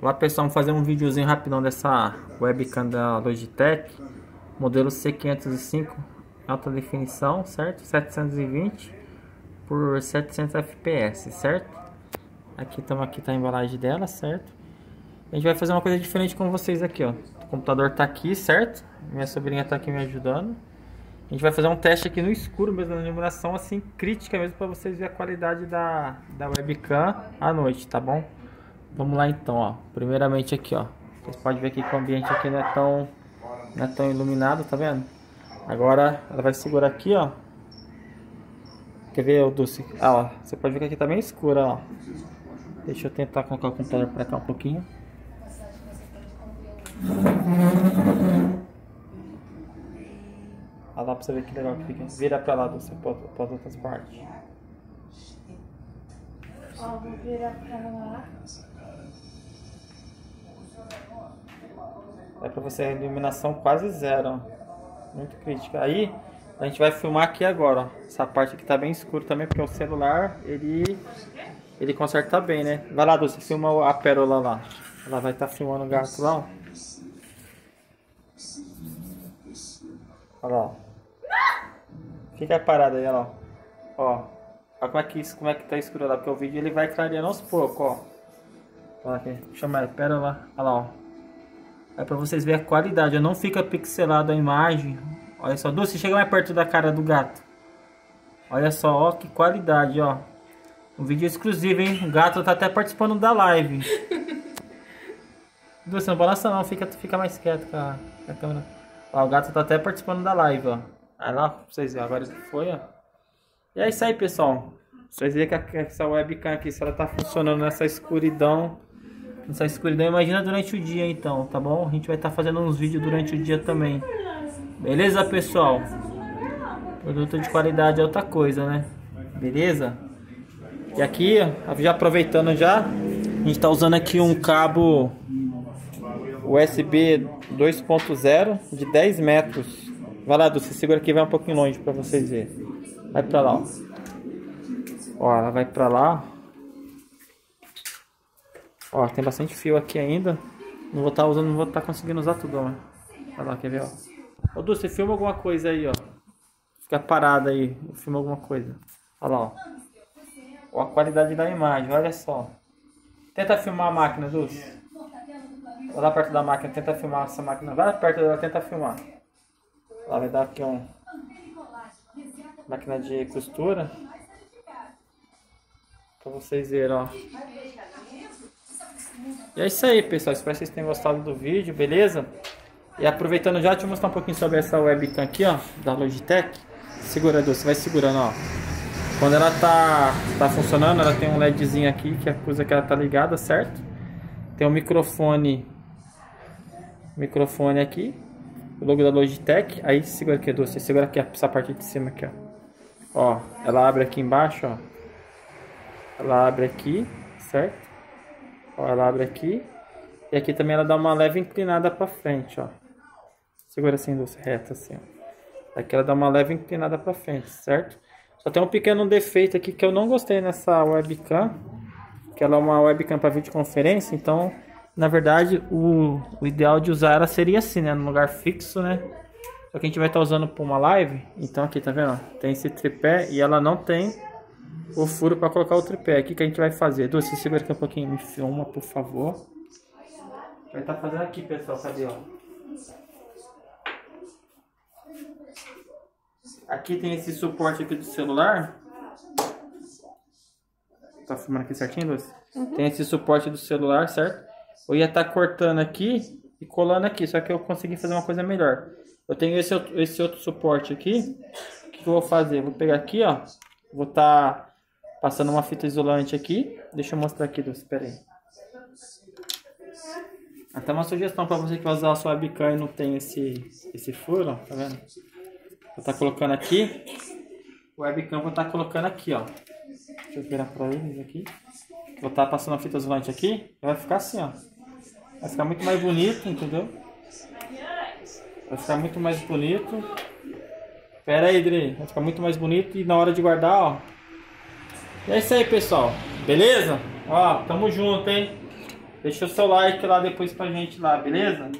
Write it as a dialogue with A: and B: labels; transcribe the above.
A: Olá pessoal, vamos fazer um videozinho rapidão dessa webcam da Logitech Modelo C505 Alta definição, certo? 720 por 700 fps, certo? Aqui estamos aqui tá a embalagem dela, certo? A gente vai fazer uma coisa diferente com vocês aqui, ó O computador tá aqui, certo? Minha sobrinha tá aqui me ajudando a gente vai fazer um teste aqui no escuro mesmo, na iluminação assim crítica mesmo para vocês verem a qualidade da, da webcam à noite, tá bom? Vamos lá então, ó. Primeiramente aqui, ó. Vocês podem ver aqui que o ambiente aqui não é tão, não é tão iluminado, tá vendo? Agora ela vai segurar aqui, ó. Quer ver, o Dulce? Ah, ó. Você pode ver que aqui tá bem escura, ó. Deixa eu tentar colocar o computador para cá um pouquinho. Olha lá pra você ver que legal que fica. Vira pra lá, você pode para outras partes.
B: Ó, vou virar pra lá.
A: É pra você a iluminação quase zero. Muito crítica. Aí, a gente vai filmar aqui agora, ó. Essa parte aqui tá bem escuro também, porque o celular, ele... Ele conserta bem, né? Vai lá, Dulce, filma a pérola lá. Ela vai estar tá filmando o gato lá, ó. Olha lá. Fica parado aí, ó. Ó. Olha como é que, como é que tá escuro lá, porque o vídeo ele vai clareando aos poucos, ó. Olha aqui. Chama pera lá. Olha lá, ó. É pra vocês verem a qualidade, não fica pixelado a imagem. Olha só, Dulce, chega mais perto da cara do gato. Olha só, ó, que qualidade, ó. Um vídeo exclusivo, hein? O gato tá até participando da live. Dulce, não balança não, fica, fica mais quieto com a, com a câmera. Ó, o gato tá até participando da live, ó. Aí lá, pra vocês verem, agora foi, ó. E é isso aí, pessoal. Vocês verem que essa webcam aqui, se ela tá funcionando nessa escuridão, nessa escuridão, imagina durante o dia então, tá bom? A gente vai estar tá fazendo uns vídeos durante o dia também. Beleza, pessoal? Produto de qualidade é outra coisa, né? Beleza? E aqui, já aproveitando já, a gente tá usando aqui um cabo USB 2.0 de 10 metros Vai lá, Dulce, segura aqui vai um pouquinho longe pra vocês verem. Vai pra lá, ó. Ó, ela vai pra lá. Ó, tem bastante fio aqui ainda. Não vou estar tá usando, não vou estar tá conseguindo usar tudo, ó. Olha lá, quer ver, ó. Ô, Dulce, filma alguma coisa aí, ó. Fica parada aí, filma alguma coisa. Olha lá, ó. Ó a qualidade da imagem, olha só. Tenta filmar a máquina, Dulce. Vai lá perto da máquina, tenta filmar essa máquina. Vai perto dela, tenta filmar. Lá vai dar aqui um máquina de costura para vocês verem, ó. E é isso aí, pessoal. Espero que vocês tenham gostado do vídeo, beleza? E aproveitando já, deixa eu mostrar um pouquinho sobre essa webcam aqui, ó, da Logitech. Segurador, você vai segurando, ó. Quando ela tá, tá funcionando, ela tem um LEDzinho aqui, que acusa que ela tá ligada, certo? Tem um microfone, microfone aqui, o logo da Logitech. Aí segura aqui, Você segura aqui essa parte de cima aqui, ó. Ó, ela abre aqui embaixo, ó. Ela abre aqui, certo? Ó, ela abre aqui. E aqui também ela dá uma leve inclinada pra frente, ó. Segura assim, Dulce, reta assim, ó. Aqui ela dá uma leve inclinada pra frente, certo? Só tem um pequeno defeito aqui que eu não gostei nessa webcam. Que ela é uma webcam para videoconferência, então na verdade, o, o ideal de usar ela seria assim, né? No lugar fixo, né? Só que a gente vai estar tá usando para uma live. Então aqui, tá vendo? Tem esse tripé e ela não tem o furo para colocar o tripé. O que, que a gente vai fazer? Dulce, segura aqui um pouquinho. Me filma, por favor. Vai estar tá fazendo aqui, pessoal. Cadê, ó? Aqui tem esse suporte aqui do celular. Tá filmando aqui certinho, Dulce? Uhum. Tem esse suporte do celular, certo? eu ia estar tá cortando aqui e colando aqui, só que eu consegui fazer uma coisa melhor. Eu tenho esse outro, esse outro suporte aqui, o que, eu vou fazer? Vou pegar aqui, ó, vou estar tá passando uma fita isolante aqui, deixa eu mostrar aqui, espera aí. Até uma sugestão para você que vai usar a sua webcam e não tem esse, esse furo, tá vendo? Vou estar tá colocando aqui, o webcam vou estar tá colocando aqui, ó. Deixa eu virar para eles aqui. Vou estar tá passando a fita isolante aqui, vai ficar assim, ó. Vai ficar muito mais bonito, entendeu? Vai ficar muito mais bonito. Pera aí, Dri. Vai ficar muito mais bonito e na hora de guardar, ó. E é isso aí, pessoal. Beleza? Ó, tamo junto, hein? Deixa o seu like lá depois pra gente lá, beleza?